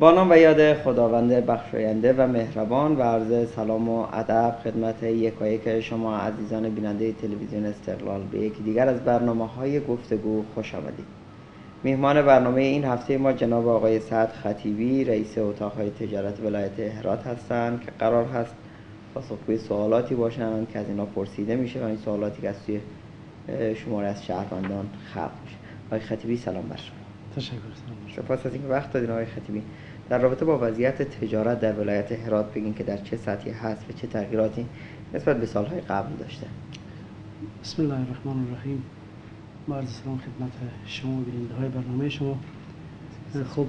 با نام و یاد خداوند بخشاینده و مهربان و عرض سلام و ادب خدمت یکایک شما عزیزان بیننده تلویزیون استقلال به یکی دیگر از برنامه های گفتگو خوش آمدید. میهمان برنامه این هفته ما جناب آقای سعد خطیبی رئیس اتاق های تجارت ولایت هرات هستند که قرار هست پاسخگوی سوالاتی باشند که از اینا پرسیده میشه و این سوالاتی که از توی شماره از شهروندان خلق میشه. آقای خطیبی سلام بر شما. تشکر سپاس از اینکه وقت دادین آقای خطیبی. در رابطه با وضعیت تجارت در ولایت هرات بگین که در چه سطحی هست و چه تغییراتی نسبت به سالهای قبل داشته. بسم الله الرحمن الرحیم. با سلام خدمت شما بیننده های برنامه شما. خب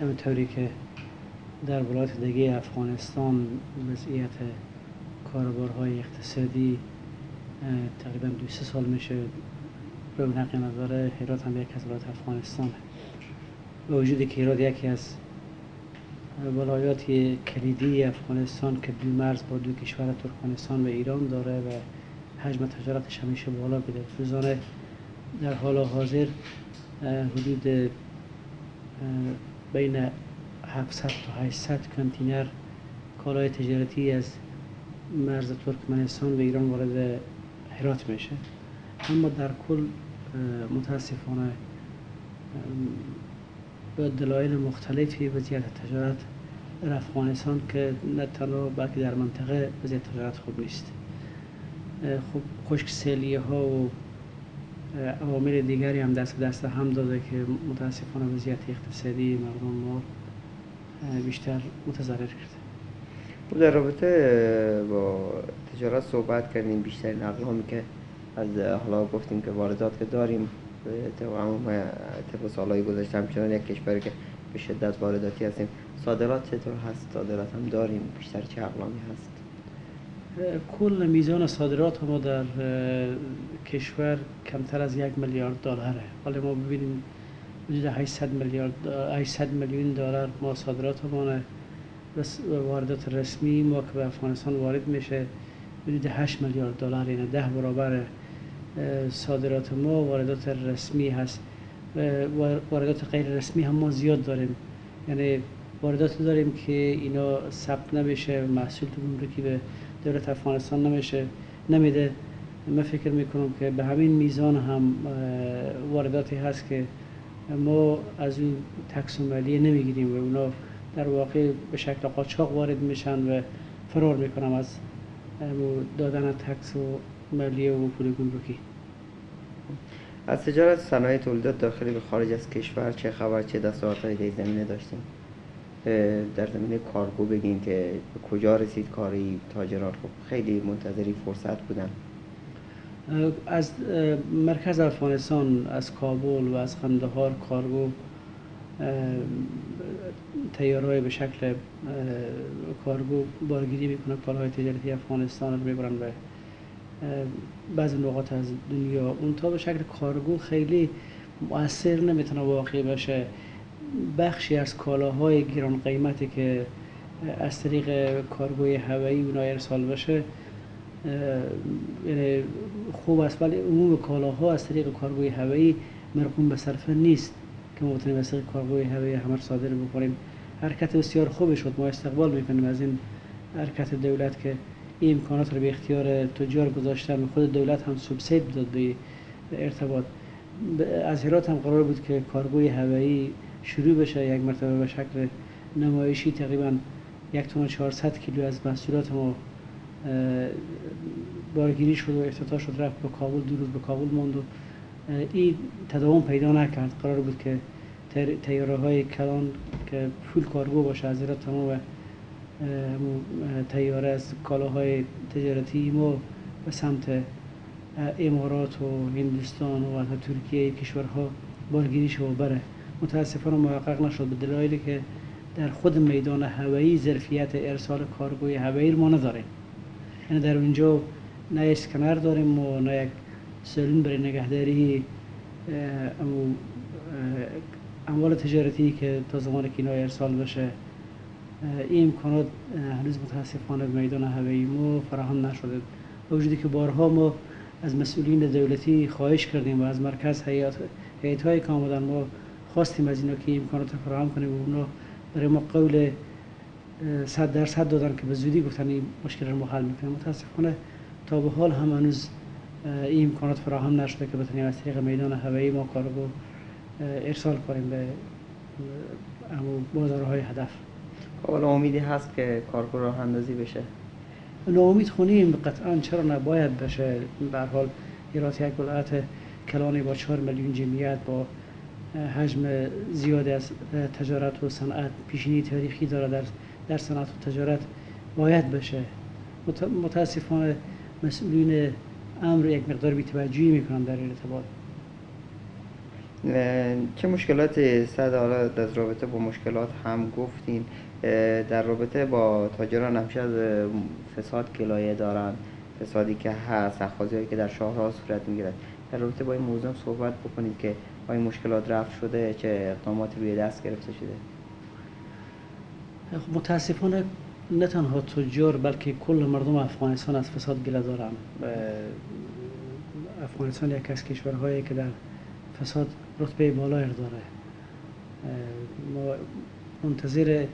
همینطوری که در ولایت دیگه افغانستان وضعیت کاربارهای اقتصادی تقریبا دو سه سال میشه رونق نداره. هرات هم یک از ولایت افغانستان به وجود که هرات یکی از ولایات کلیدی افغانستان که دو مرز با دو کشور ترکمنستان و ایران داره و حجم تجارتش همیشه بالا بوده. روزانه در حال حاضر حدود بین 700 تا 800 کنتینر کالای تجارتی از مرز ترکمنستان و ایران وارد هرات میشه. اما در کل متاسفانه به دلایل مختلفی وضعیت تجارت در افغانستان که نه تنها بلکه در منطقه وضعیت تجارت خوب نیست. خب خشک سیلی ها و عوامل دیگری هم دست به دست هم داده که متاسفانه وضعیت اقتصادی مردم ما بیشتر متضرر کرده. خب در رابطه با تجارت صحبت کردیم بیشتر اقلامی که از حالا گفتیم که واردات که داریم طبق سالهای گذشته همچنان یک کشوری که به شدت وارداتی هستیم. صادرات چطور هست؟ صادرات هم داریم. بیشتر چه اقلامی هست؟ کل میزان صادرات ما در کشور کمتر از یک میلیارد دلاره. حالا ما ببینیم حدود 800 میلیارد 800 میلیون دلار ما صادرات ما واردات رسمی ما که به افغانستان وارد میشه حدود 8 میلیارد دلار. یعنی ده برابر صادرات ما واردات رسمی هست. واردات غیر رسمی هم ما زیاد داریم. یعنی واردات داریم که اینا ثبت نمیشه محصول تو گمرکی به دولت افغانستان نمیشه نمیده. من فکر می‌کنم که به همین میزان هم وارداتی هست که ما از این تکس و مالیه نمی‌گیریم و اونا در واقع به شکل قاچاق وارد میشن و فرار می‌کنم از دادن تکس و مالیه و پول گمرکی. از تجارت صنایع تولیدات داخلی به خارج از کشور چه خبر چه دستاوردهایی در زمینه داشتیم در زمینه کارگو بگین که به کجا رسید کاری تاجران؟ خب خیلی منتظری فرصت بودن. از مرکز افغانستان از کابل و از قندهار کارگو تیارهای به شکل کارگو بارگیری می‌کنه. کالاهای تجارتی افغانستان رو می‌برن به بعضی نقاط از دنیا. اون تا به شکل کارگو خیلی مؤثر نمی‌تونه واقعی باشه. بخشی از کالاهای گران قیمتی که از طریق کارگوی هوایی اونا ارسال بشه یعنی خوب است. ولی عموم کالاها از طریق کارگوی هوایی مرقوم به صرفه نیست که ما بتونیم از طریق کارگوی هوایی همه صادر بکنیم. حرکت بسیار خوبی شد. ما استقبال می‌کنیم از این حرکت دولت که این امکانات رو به اختیار تجار گذاشتن خود دولت هم سوبسید داد به ارتباط. از هرات هم قرار بود که کارگوی هوایی شروع بشه یک مرتبه به شکل نمایشی تقریبا یک تون 400 کیلو از محصولات ما بارگیری شد و افتتاح شد رفت به کابل دو روز به کابل موند و این تداوم پیدا نکرد. قرار بود که تیاره های کلان که فول کارگو باشه از هرات تمام و تیاره از کالاهای تجارتی ما به سمت امارات و هندوستان و ترکیه کشورها بارگیری شد و بره. متاسفانه محقق نشد به دلایلی که در خود میدان هوایی ظرفیت ارسال کارگوی هوایی ما نداریم یعنی در اونجا نه اسکنر داریم و نه یک سلون برای نگهداری اموال تجارتی که تا زمان که ارسال بشه. این امکانات هنوز متاسفانه به میدان هوایی ما فراهم نشده. وجودی که بارها ما از مسئولین دولتی خواهش کردیم و از مرکز هیئت هایی که آمدن ما خواستیم از اینا که امکانات فراهم کنیم و اونا برای ما قول صد درصد دادن که به زودی گفتن این مشکل رو حل می‌کنیم. متاسفانه تا به حال هم هنوز این امکانات فراهم نشده که بتونیم از طریق میدان هوایی ما کارگو ارسال کنیم به بازارهای هدف. حالا امیدی هست که کارگو راه اندازی بشه؟ ناامید خونیم قطعا چرا نباید بشه؟ به حال ایرات یک ولایت کلانی با 4 میلیون جمعیت با حجم زیاد از تجارت و صنعت پیشینی تاریخی داره در در صنعت و تجارت باید بشه. متاسفانه مسئولین امر یک مقدار بی‌توجهی می‌کنن در این ارتباط. چه مشکلات صد حالا در رابطه با مشکلات هم گفتین؟ در رابطه با تاجران همیشه از فساد گلایه دارن فسادی که هست اخوازی که در شهرها صورت می‌گیرد. در رابطه با این موضوع صحبت بکنید که آیا مشکلات رفت شده چه اقدامات روی دست گرفته شده؟ خب، متاسفانه نه تنها تجار بلکه کل مردم افغانستان از فساد گله دارن. افغانستان یک از کشورهایی که در فساد رتبه بالا داره. ما منتظر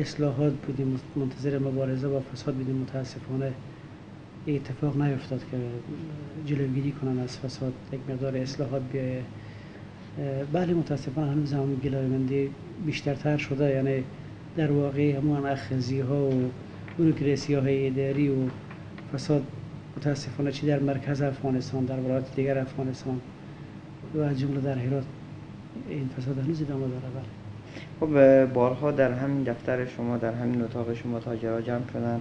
اصلاحات بودیم منتظر مبارزه با فساد بودیم. متاسفانه اتفاق نیفتاد که جلوگیری کنن از فساد. یک مقدار اصلاحات بیایه بله متاسفانه هنوز هم گلایمندی بیشترتر شده. یعنی در واقع همون اخزی ها و بروکراسی های اداری و فساد. متاسفانه چی در مرکز افغانستان در ولایات دیگر افغانستان و از جمله در هرات این فساد هنوز ادامه داره. بله. خب بارها در همین دفتر شما در همین اتاق شما تاجرها جمع شدن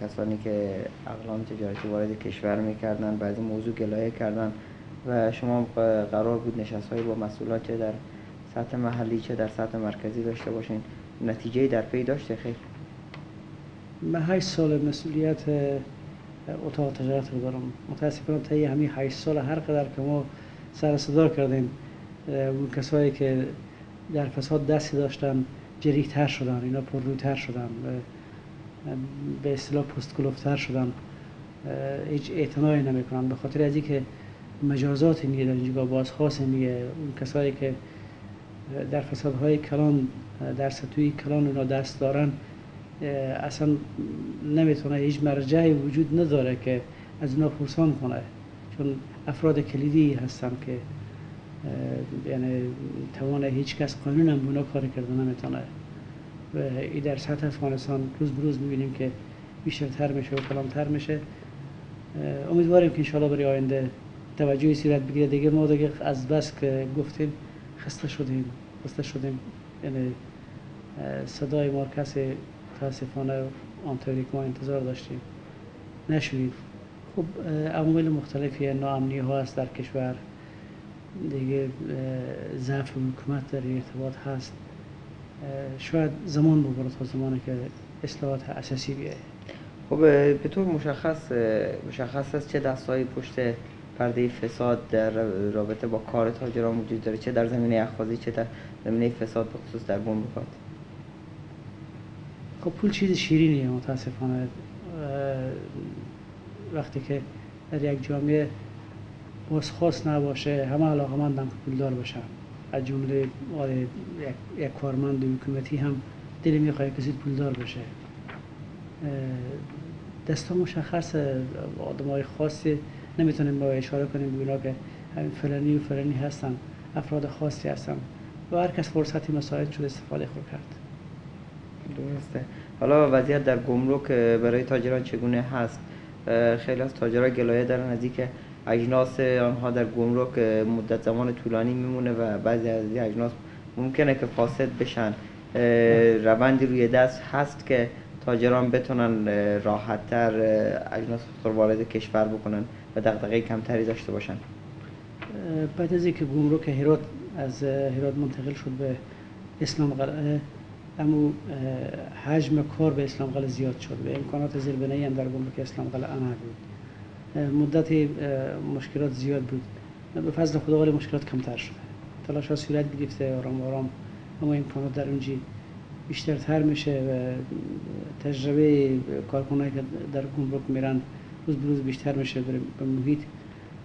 کسانی که اقلام تجارتی وارد کشور می‌کردن بعضی موضوع گلایه کردن و شما قرار بود نشست با مسئولات چه در سطح محلی چه در سطح مرکزی داشته باشین. نتیجه در پی داشته خیر من 8 سال مسئولیت اتاق تجارت رو دارم. متاسفانه تا همین 8 سال هر قدر که ما سر صدا کردیم اون کسایی که در فساد دستی داشتن تر شدن اینا پررویتر شدن به اصطلاح پست کلوفتر شدن هیچ اعتنایی نمی‌کنن به خاطر از اینکه مجازات میگه در اینجا بازخواست میگه. اون کسایی که در فسادهای کلان در سطوی کلان اونا دست دارن اصلا نمی‌تونه هیچ مرجعی وجود نداره که از اونا پرسان کنه. چون افراد کلیدی هستن که یعنی توان هیچ کس قانون هم اونا کار کرده نمی‌تونه و این در سطح افغانستان روز بروز می‌بینیم که بیشترتر میشه و کلامتر میشه. امیدواریم که انشاءالله برای آینده توجهی صورت بگیره. دیگه ما دیگه از بس که گفتیم خسته شدیم خسته شدیم. یعنی صدای ما کسی تاسفانه آنطوری که ما انتظار داشتیم. نشوید خب عوامل مختلفی ناامنی ها هست در کشور. دیگه ضعف حکومت در ارتباط هست. شاید زمان ببره تا زمانی که اصلاحات اساسی بیاید خب به طور مشخص مشخص است چه دستایی پشت پرده فساد در رابطه با کار تاجران وجود داره چه در زمینه اخوازی چه در زمینه فساد به خصوص در گمرکات خب پول چیز شیرینیه متاسفانه. وقتی که در یک جامعه بازخواست نباشه همه علاقه مندم که پولدار باشن از جمله یک کارمند حکومتی هم دل می‌خواه کسی پولدار بشه. دستا مشخص آدم های خاصی نمی‌تونیم با اشاره کنیم به که همین فلانی و فلانی هستن افراد خاصی هستن. و هر کس فرصتی مساعد شده استفاده خود کرد. درسته. حالا وضعیت در گمرک برای تاجران چگونه هست؟ خیلی از تاجران گلایه دارن از اینکه اجناس آنها در گمرک مدت زمان طولانی میمونه و بعضی از این اجناس ممکنه که فاسد بشن. روندی روی دست هست که تاجران بتونن راحتتر اجناس خود وارد کشور بکنن و دغدغه کمتری داشته باشن. بعد از اینکه گمرک هرات از هرات منتقل شد به اسلام قلعه اما حجم کار به اسلام قلعه زیاد شد و امکانات زیربنایی هم در گمرک اسلام قلعه بود. مدت مشکلات زیاد بود. به فضل خدا ولی مشکلات کمتر شده. تلاش ها صورت گرفته آرام آرام. اما امکانات در اونجی بیشترتر میشه و تجربه کارکنایی که در گمرک میرن روز بروز بیشتر میشه به محیط.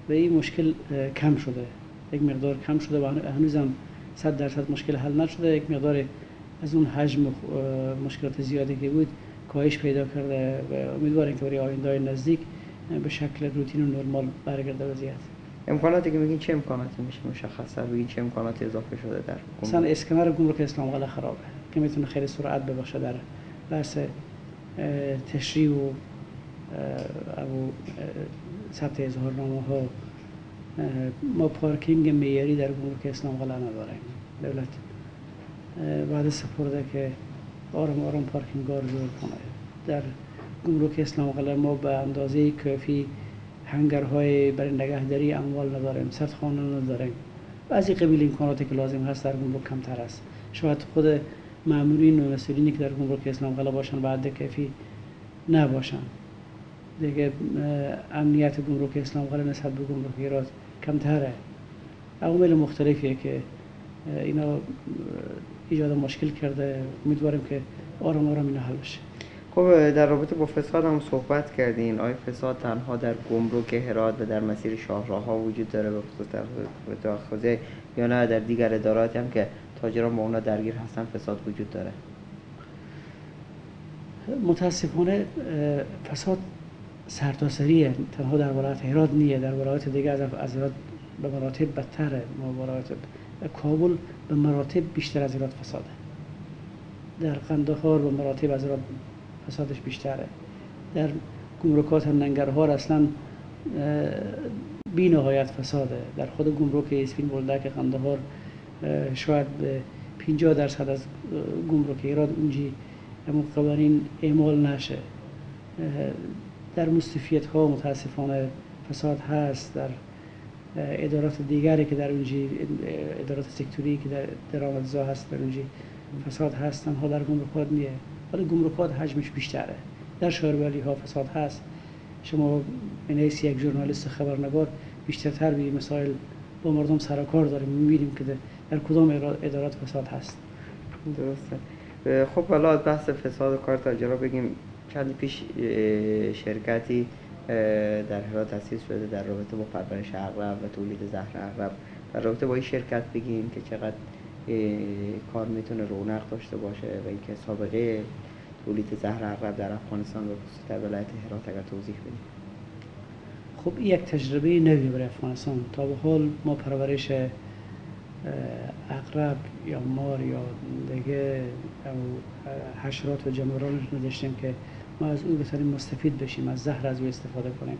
و این مشکل کم شده. یک مقدار کم شده و هنوزم صد درصد مشکل حل نشده. یک مقدار از اون حجم مشکلات زیادی که بود کاهش پیدا کرده و امیدواریم که برای آینده نزدیک به شکل روتین و نرمال برگرده وضعیت امکاناتی که میگین چه امکاناتی میشه مشخصا بگین چه امکاناتی اضافه شده در مثلا اسکنر گمرک اسلام قلعه خرابه که می‌تونه خیلی سرعت ببخشه در بحث تشریح و او ثبت اظهار نامه ها ما پارکینگ میاری در گمرک اسلام قلعه نداریم. دولت بعد سپرده که آرام آرام پارکینگ رو جور کنه. در گمرک اسلام قلعه ما به اندازه کافی هنگرهای برای نگهداری اموال نداریم صد خانه نداریم. بعضی قبیل امکاناتی که لازم هست در گمرک کمتر است. شاید خود مامورین و مسئولینی که در گمرک اسلام قلعه باشن بعد کافی نباشن. دیگه امنیت گمرک اسلام قلعه نسبت به گمرک ایراد کمتره. عوامل مختلفیه که اینا ایجاد مشکل کرده. امیدواریم که آرام آرام اینا حل بشه. خب در رابطه با فساد هم صحبت کردین. آیا فساد تنها در گمرک هرات و در مسیر شاهراه ها وجود داره به خصوص در خوزه یا نه؟ در دیگر ادارات هم که تاجران با اونا درگیر هستن فساد وجود داره؟ متاسفانه فساد سرتاسریه تنها در ولایت هرات نیه در ولایت دیگه از از به مراتب بدتره ولایت کابل به مراتب بیشتر از هرات فساده. در قندهار به مراتب از هرات فسادش بیشتره. در گمرکات ننگرهار اصلا بی نهایت فساده. در خود گمرک اسپین بولدک قندهار شاید به 50 درصد از گمرک ایراد اونجی اما قوانین اعمال نشه. در مستفیت ها متاسفانه فساد هست. در ادارات دیگری که در اونجی ادارات سکتوری که در درآمدزا هست در اونجی فساد هست تنها در گمرکات نیه. ولی گمرکات حجمش بیشتره. در شهربالی ها فساد هست. شما این یک ژورنالیست خبرنگار بیشترتر به مسائل با مردم سر کار داریم. می‌بینیم که در کدام ادارات فساد هست. درسته. خب حالا بحث فساد و کار تاجرا بگیم. چند پیش شرکتی در هرات تاسیس شده در رابطه با پرورش اغرب و تولید زهر اغرب در رابطه با این شرکت بگیم که چقدر کار می‌تونه رونق داشته باشه و اینکه سابقه تولید زهر اغرب در افغانستان و خصوص در ولایت هرات اگر توضیح بدیم. خب یک تجربه نوی برای افغانستان. تا به حال ما پرورش اقرب یا مار یا دیگه حشرات و جمران نداشتیم که ما از او بتونیم مستفید بشیم از زهر از او استفاده کنیم.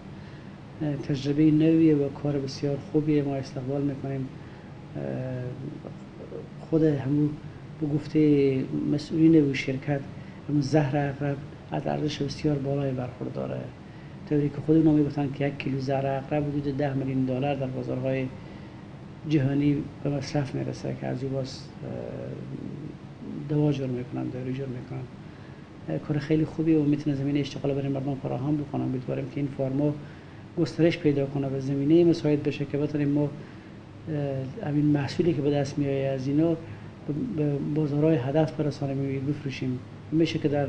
تجربه نویه و کار بسیار خوبیه. ما استقبال می‌کنیم. خود همون به گفته مسئولین و شرکت همون زهر اقرب از ارزش بسیار بالای برخورداره. طوری که خود اونا می‌گفتن که یک کیلو زهر اقرب حدود ده میلیون دلار در بازارهای جهانی به مصرف می‌رسه که از او باز دوا جور می‌کنن داری جور می‌کنن. کار خیلی خوبی و می‌تونه زمینه اشتغال برای مردم فراهم بکنم. امیدواریم که این فارما گسترش پیدا کنه و زمینه مساعد بشه که بتونیم ما همین محصولی که به دست میایه از اینا به بازارهای هدف برسانیم و بفروشیم. میشه که در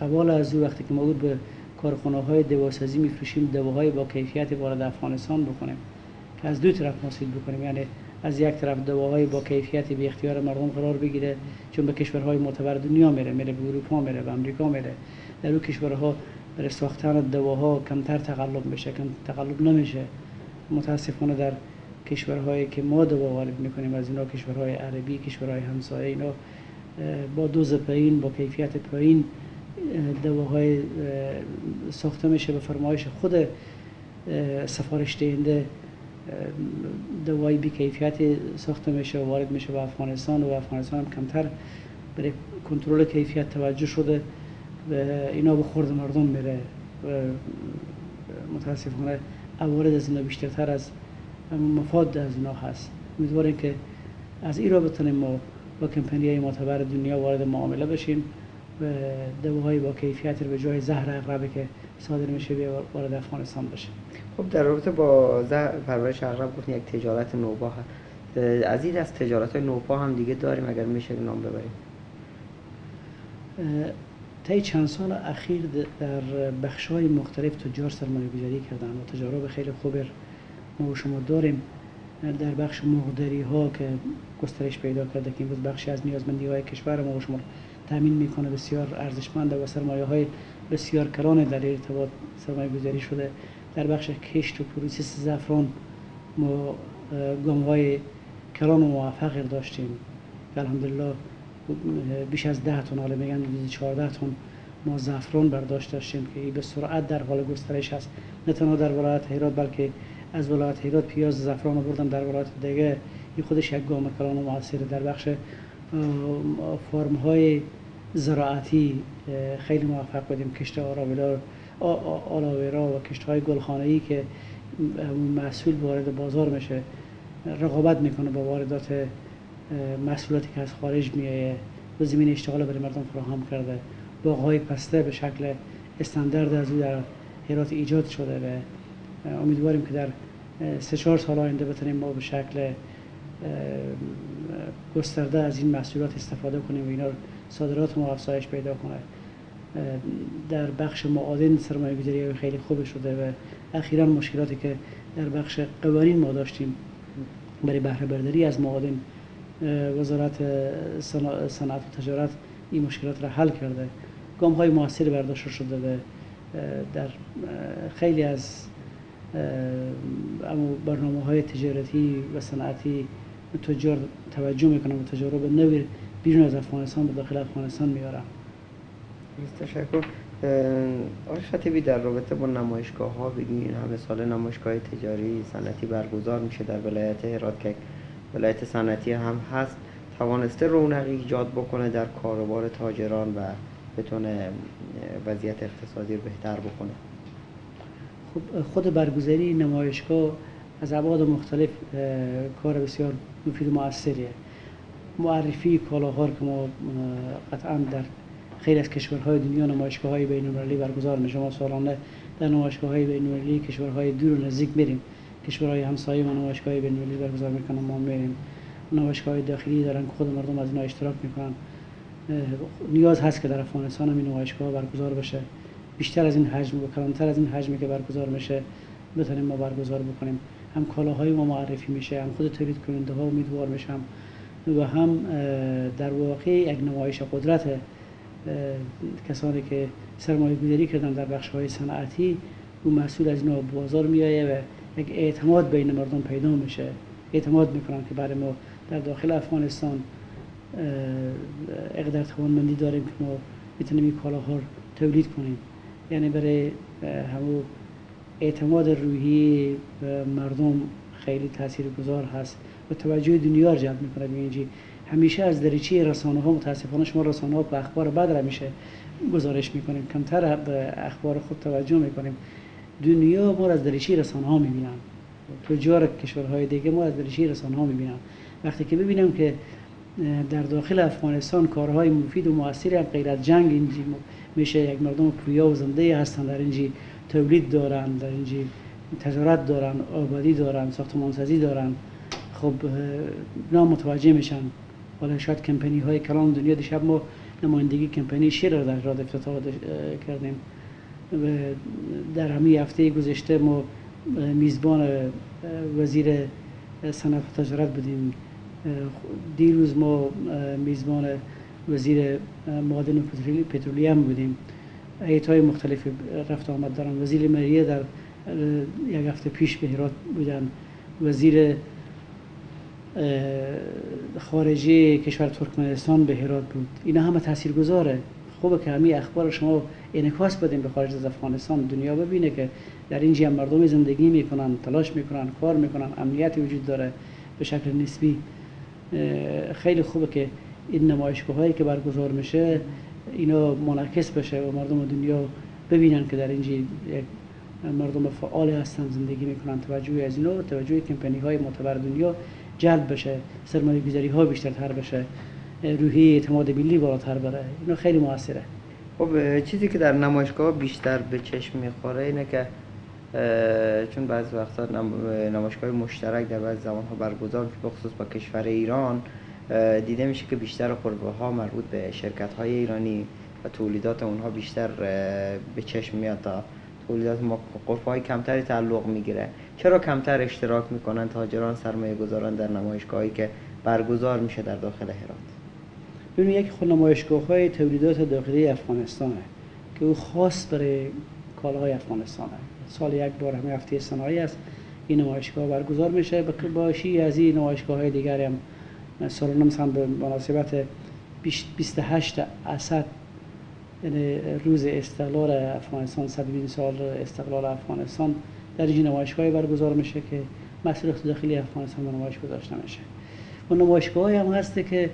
قبال از او وقتی که ما به کارخانه های دواسازی میفروشیم دواهای با کیفیت وارد افغانستان بکنیم. که از دو طرف ماسید بکنیم. یعنی از یک طرف دواهای با کیفیتی به اختیار مردم قرار بگیره چون به کشورهای معتبر دنیا میره. میره به اروپا میره به امریکا میره. در اون کشورها برای ساختن دواها کمتر تقلب میشه کم تقلب نمیشه. متاسفانه در کشورهایی که ما دوا وارد می‌کنیم از اینا کشورهای عربی کشورهای همسایه اینا با دوز پایین با کیفیت پایین دواهای ساخته میشه به فرمایش خود سفارش دهنده دوای بی کیفیت ساخته میشه و وارد میشه به افغانستان و افغانستان هم کمتر برای کنترل کیفیت توجه شده و اینا به خورد مردم میره. متاسفانه اوارد از اینا بیشترتر از مفاد از اینا هست. امیدواریم که از این را بتونیم ما با کمپانی های معتبر دنیا وارد معامله بشیم و دواهای با کیفیت رو به جای زهر اغربه که صادر میشه بیا وارد افغانستان بشه خب در رابطه با پرورش اغرب گفتین یک تجارت نوپا هست. از این از تجارت های نوپا هم دیگه داریم اگر میشه نام ببریم. طی چند سال اخیر در بخش های مختلف تجار سرمایه گذاری کردن و تجارب خیلی خوب ما و شما داریم در بخش مقدری ها که گسترش پیدا کرده که بود بخشی از نیازمندی های کشور ما و شما تامین می‌کنه بسیار ارزشمند و سرمایه های بسیار کلان در ارتباط سرمایه گذاری شده. در بخش کشت و process زعفران ما گام های کلان و موفق داشتیم. الحمدلله بیش از ده تن حالا میگن 14 تن ما زعفران برداشت داشتیم که به سرعت در حال گسترش هست نه تنها در ولایت هرات بلکه از ولایت هرات پیاز زعفران بردن در ولایت دیگه. این خودش یک گام کلان موثر در بخش فرم های زراعتی خیلی موفق بودیم. کشت آلاویرا و کشت های گلخانه که محصول وارد بازار میشه رقابت می‌کنه با واردات محصولاتی که از خارج میایه و زمین اشتغال برای مردم فراهم کرده. های پسته به شکل استاندارد از او در هرات ایجاد شده و امیدواریم که در سه چهار سال آینده بتونیم ما به شکل گسترده از این محصولات استفاده کنیم و اینا صادرات ما افزایش پیدا کنه. در بخش معادن سرمایه گذاری خیلی خوب شده و اخیرا مشکلاتی که در بخش قوانین ما داشتیم برای بهره برداری از معادن وزارت صنعت و تجارت این مشکلات را حل کرده. گام های موثر برداشته شده و در خیلی از اما برنامه های تجارتی و صنعتی تجار توجه می‌کنم و تجارب نوی بیرون از افغانستان به داخل افغانستان میارم تشکر. آقای خطیبی در رابطه با نمایشگاه ها بگین همه سال نمایشگاه تجاری صنعتی برگزار میشه در ولایت هرات که ولایت صنعتی هم هست. توانسته رونقی ایجاد بکنه در کاروبار تاجران و بتونه وضعیت اقتصادی رو بهتر بکنه. خود برگزاری نمایشگاه از ابعاد مختلف کار بسیار مفید و موثریه معرفی کالاها که ما قطعا در خیلی از کشورهای دنیا نمایشگاه های بین المللی برگزار میشه ما سالانه در نمایشگاه های بین المللی کشورهای دور و نزدیک میریم. کشورهای همسایه ما نمایشگاه های بین المللی برگزار می‌کنن ما میریم. نمایشگاه های داخلی دارن که خود مردم از اینا اشتراک می‌کنن. نیاز هست که در افغانستان هم این نمایشگاه برگزار بشه. بیشتر از این حجم و کلانتر از این حجمی که برگزار میشه بتونیم ما برگزار بکنیم. هم کالاهای ما معرفی میشه هم خود تولید کننده ها امیدوار میشم. و هم در واقع یک نمایش قدرت کسانی که سرمایه گذاری کردن در بخش های صنعتی اون محصول از اینا بازار میایه و یک اعتماد بین مردم پیدا میشه. اعتماد می‌کنن که برای ما در داخل افغانستان اقدر توانمندی داریم که ما می‌تونیم این کالاها تولید کنیم. یعنی برای همو اعتماد روحی مردم خیلی گذار هست و توجه دنیا رو جلب می‌کنه. به همیشه از دریچه رسانه ها متاسفانه شما رسانه ها به اخبار بد را میشه گزارش می‌کنیم. کمتر به اخبار خود توجه می‌کنیم. دنیا ما از دریچه رسانه ها می‌بینن تجار کشورهای دیگه ما از دریچه رسانه ها می‌بینن. وقتی که ببینم که در داخل افغانستان کارهای مفید و موثری هم غیر از جنگ اینجی میشه یک مردم پویا و زنده هستن در اینجی تولید دارن در اینجی تجارت دارن آبادی دارن ساختمانسازی دارن. خب نام متوجه میشن. حالا شاید کمپنی های کلان دنیا دیشب ما نمایندگی کمپنی شیر را در راد افتتاح کردیم. و در همه هفته گذشته ما میزبان وزیر صنعت و تجارت بودیم. دیروز ما میزبان وزیر معادن پترولیم بودیم. ایت های مختلف رفت آمد دارن. وزیر مریه در یک هفته پیش به هرات بودن. وزیر خارجی کشور ترکمنستان به هرات بود. اینا همه گذاره خوبه که همین اخبار شما انعکاس بدیم به خارج از افغانستان. دنیا ببینه که در اینجا هم مردم زندگی می‌کنن تلاش می‌کنن کار می‌کنن امنیتی وجود داره به شکل نسبی. خیلی خوبه که این نمایشگاه هایی که برگزار میشه اینا منعکس بشه و مردم دنیا ببینن که در اینجا مردم فعال هستن زندگی می‌کنن. توجه از اینا توجه کمپانی های معتبر دنیا جلب بشه سرمایه گذاری ها بیشتر بشه روحی اعتماد ملی بالاتر بره. اینو خیلی موثره. خب چیزی که در نمایشگاه بیشتر به چشم می‌خوره اینه که چون بعضی وقتا نمایشگاه مشترک در بعض زمان ها برگزار به خصوص با کشور ایران دیده میشه که بیشتر قربه ها مربوط به شرکت های ایرانی و تولیدات اونها بیشتر به چشم میاد تولیدات ما قربه های کمتری تعلق می‌گیره. چرا کمتر اشتراک می‌کنن تاجران سرمایه گذاران در نمایشگاهی که برگزار میشه در داخل هرات؟ ببینید یک خود نمایشگاه های تولیدات داخلی افغانستانه که او خاص برای کالاهای افغانستانه. سال یک بار همه هفته صنایع است. این نمایشگاه برگزار میشه. با شی از این نمایشگاه های دیگری هم سالانه مثلا به مناسبت 28 اسد یعنی روز استقلال افغانستان 120 سال استقلال افغانستان در این نمایشگاه برگزار میشه که مسئولیت داخلی افغانستان به نمایش گذاشته میشه. و نمایشگاه هم هست که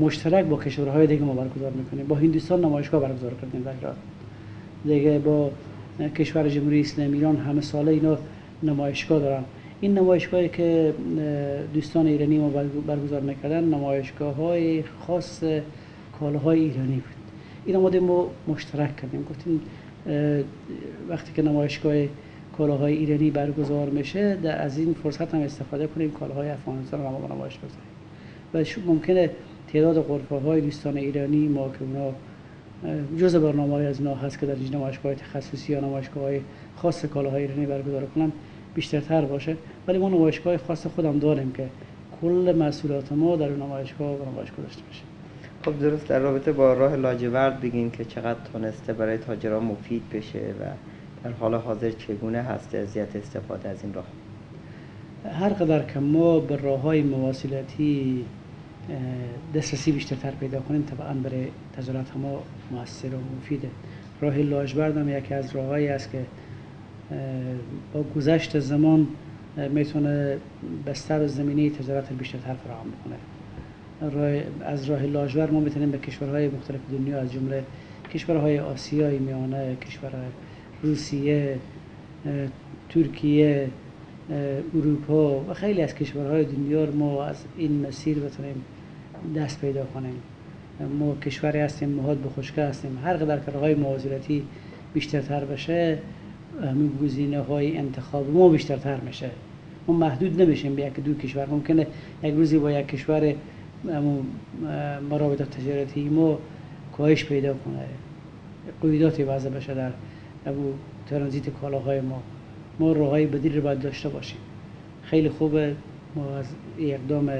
مشترک با کشورهای دیگه ما برگزار می‌کنیم. با هندوستان نمایشگاه برگزار کردیم در دیگه با کشور جمهوری اسلامی ایران همه ساله اینا نمایشگاه دارن. این نمایشگاهی که دوستان ایرانی ما برگزار می‌کردن نمایشگاه های خاص کالاهای ایرانی بود. این آماده ما مشترک کردیم. گفتیم وقتی که نمایشگاه کالاهای ایرانی برگزار میشه در از این فرصت هم استفاده کنیم کالاهای افغانستان رو ما نمایش بذاریم و ممکنه تعداد غرفه های دوستان ایرانی ما که اونا جز برنامه های از اینا هست که در این نمایشگاه تخصصی یا نمایشگاه های خاص کالاهای ایرانی برگزار کنن بیشترتر باشه. ولی ما نمایشگاه خاص خودم داریم که کل مسئولیت ما در نمایشگاه و نمایشگاه داشته باشه. خب درست در رابطه با راه لاجورد بگین که چقدر تونسته برای تاجران مفید بشه و در حال حاضر چگونه هست اذیت استفاده از این راه؟ هر قدر که ما به راه های مواصلاتی دسترسی بیشترتر پیدا کنیم طبعا برای تجارت ما موثر و مفیده. راه لاجورد هم یکی از راههایی است که با گذشت زمان می‌تونه بستر زمینی تجارت بیشترتر فراهم بکنه از راه لاجور ما می‌تونیم به کشورهای مختلف دنیا از جمله کشورهای آسیای میانه کشور روسیه ترکیه اروپا و خیلی از کشورهای دنیا ما از این مسیر بتونیم دست پیدا کنیم. ما کشوری هستیم مهاد به خشکه هستیم. هر قدر که راه مواصلاتی بیشترتر بشه همین گزینه های انتخاب ما بیشترتر میشه. ما محدود نمیشیم به یک دو کشور. ممکنه یک روزی با یک کشور مرابط تجارتی ما کاهش پیدا کنه. قیوداتی وضع بشه در ترانزیت کالاهای ما. ما راههای بدیل رو باید داشته باشیم. خیلی خوبه. ما از اقدام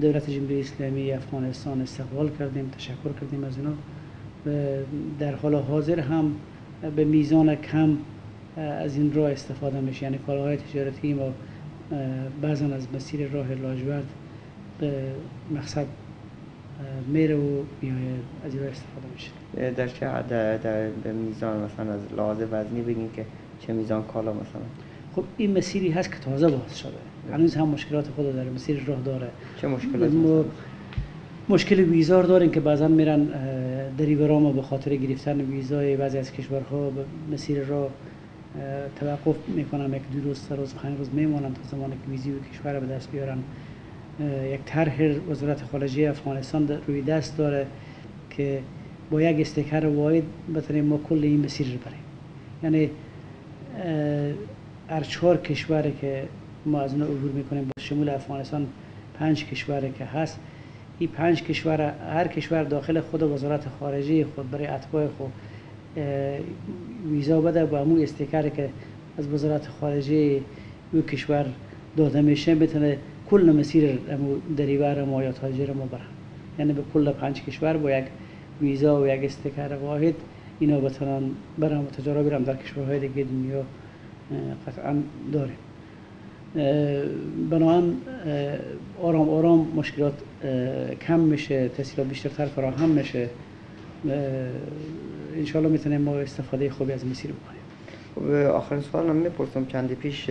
دولت جمهوری اسلامی افغانستان استقبال کردیم تشکر کردیم از اینا. در حال حاضر هم به میزان کم از این راه استفاده میشه. یعنی کالاهای تجارتی ما بعضا از مسیر راه لاجورد به مقصد میره و میایه از این استفاده میشه. در چه در, در میزان مثلا از لحاظ وزنی بگین که چه میزان کالا مثلا؟ خب این مسیری هست که تازه باز شده. هنوز هم مشکلات خود داره مسیر راه داره. چه مشکلاتی مشکل ویزار داریم که بعضا میرن دریورام به خاطر گرفتن ویزای بعضی از کشورها به مسیر راه توقف می‌کنن یک دو روز سه روز پنج روز میمونن تا زمانی که ویزی و کشور به دست بیارن. یک طرح وزارت خارجه افغانستان روی دست داره که با یک استکر واحد بتونیم ما کل این مسیر رو بریم یعنی هر چهار کشوری که ما از اون عبور می‌کنیم با شمول افغانستان پنج کشوری که هست. این پنج کشور هر کشور داخل خود وزارت خارجه خود برای اتباع خود. ویزا بده با همون استیکر که از وزارت خارجه او کشور داده میشه بتونه کل مسیر دریور ما یا تاجر ما برن یعنی به کل پنج کشور با یک ویزا و یک استیکر واحد اینا بتونن برن و تجارت برن در کشورهای دیگه دنیا قطعا داره. بنابراین آرام آرام مشکلات کم میشه تسهیلات بیشترتر فراهم میشه. انشالله می‌تونیم ما استفاده خوبی از مسیر بکنیم. خب آخرین سوال هم می‌پرسم. چندی پیش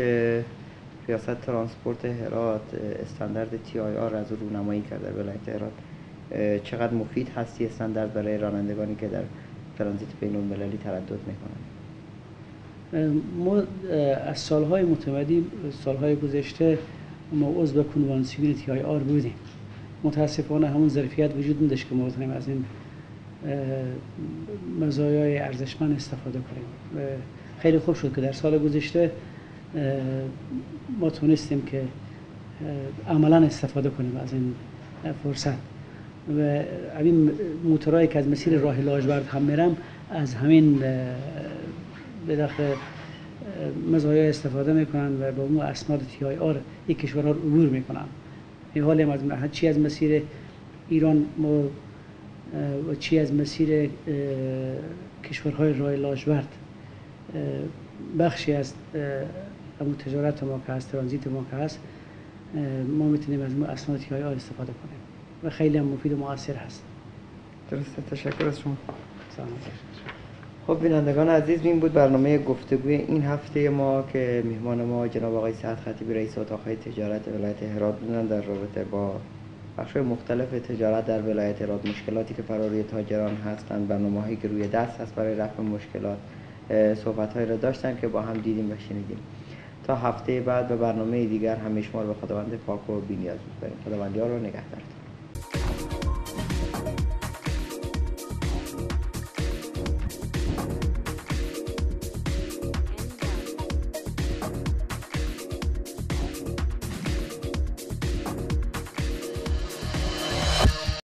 ریاست ترانسپورت هرات استاندارد TIR از رونمایی کرده ولایت هرات. چقدر مفید هستی استاندارد برای رانندگانی که در ترانزیت بین المللی تردد می‌کنند ما از سالهای متمادی سالهای گذشته ما عضو کنوانسیون TIR بودیم. متاسفانه همون ظرفیت وجود نداشت که ما بتونیم از این مزایای ارزشمند استفاده کنیم. خیلی خوب شد که در سال گذشته ما تونستیم که عملا استفاده کنیم از این فرصت. و همین موتورهایی که از مسیر راه لاجورد هم میرم از همین به مزایا استفاده می‌کنن و با اون اسناد تی آی آر این کشورها رو عبور می‌کنن. این حال از چی از مسیر ایران ما و چی از مسیر کشورهای رای لاجورد بخشی از همون تجارت ما که هست ترانزیت ما که هست ما می‌تونیم از اسناد تی آی آر استفاده کنیم و خیلی هم مفید و مؤثر هست. درسته. تشکر از شما. خب بینندگان عزیز این بود برنامه گفتگوی این هفته ما که میهمان ما جناب آقای سعد خطیبی رئیس اتاق تجارت ولایت هرات بودن در رابطه با بخش مختلف تجارت در ولایت هرات مشکلاتی که فراری تاجران هستند برنامه هایی که روی دست هست برای رفع مشکلات صحبت هایی را داشتن که با هم دیدیم و شنیدیم. تا هفته بعد به برنامه دیگر همیشه ما رو به خداوند پاک و بینیاز بسپاریم خداوندی ها رو نگهدارتون.